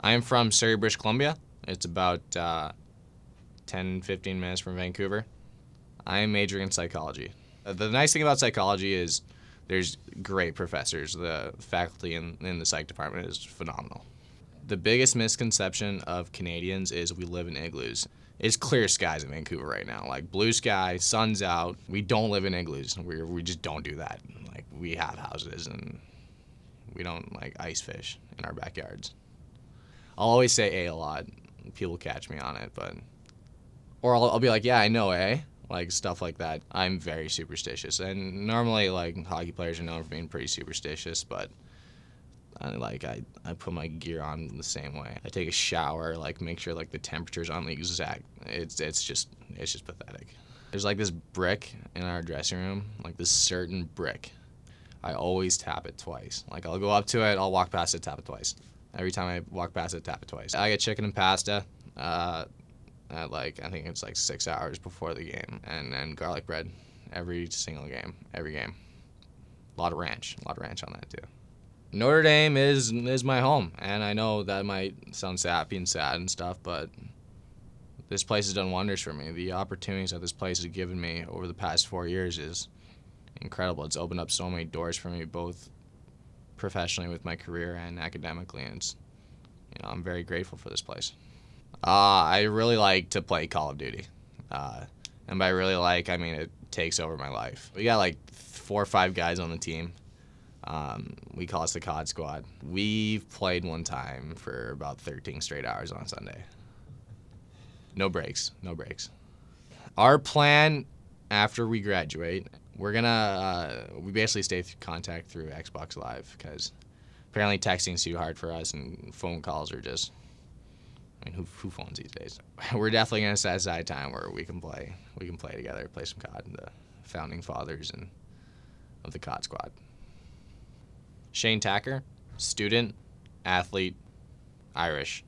I am from Surrey, British Columbia. It's about uh, 10, 15 minutes from Vancouver. I am majoring in psychology. Uh, The nice thing about psychology is there's great professors. The faculty in, in the psych department is phenomenal. The biggest misconception of Canadians is we live in igloos. It's clear skies in Vancouver right now. Like blue sky, sun's out. We don't live in igloos. We we just don't do that. Like we have houses and we don't like ice fish in our backyards. I'll always say A a lot. People catch me on it, but or I'll, I'll be like, yeah, I know A, like stuff like that. I'm very superstitious, and normally like hockey players are known for being pretty superstitious, but I, like I, I put my gear on the same way. I take a shower, like make sure like the temperature's on the exact. It's it's just it's just pathetic. There's like this brick in our dressing room, like this certain brick. I always tap it twice. Like I'll go up to it, I'll walk past it, tap it twice. Every time I walk past it, tap it twice. I get chicken and pasta. Uh, at like I think it's like six hours before the game, and and garlic bread every single game, every game. A lot of ranch, a lot of ranch on that too. Notre Dame is is my home, and I know that might sound sappy and sad and stuff, but this place has done wonders for me. The opportunities that this place has given me over the past four years is incredible. It's opened up so many doors for me, both professionally with my career and academically, and it's, you know I'm very grateful for this place. Uh, I really like to play Call of Duty. Uh, and by really like, I mean it takes over my life. We got like four or five guys on the team. Um, we call us the COD Squad. We've played one time for about 13 straight hours on Sunday. No breaks, no breaks. Our plan after we graduate, we're gonna, uh, we basically stay through contact through Xbox Live because apparently texting's too hard for us and phone calls are just I mean, who, who phones these days? We're definitely gonna set aside time where we can play. We can play together, play some COD. The founding fathers and of the COD squad. Shayne Taker, student, athlete, Irish.